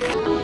you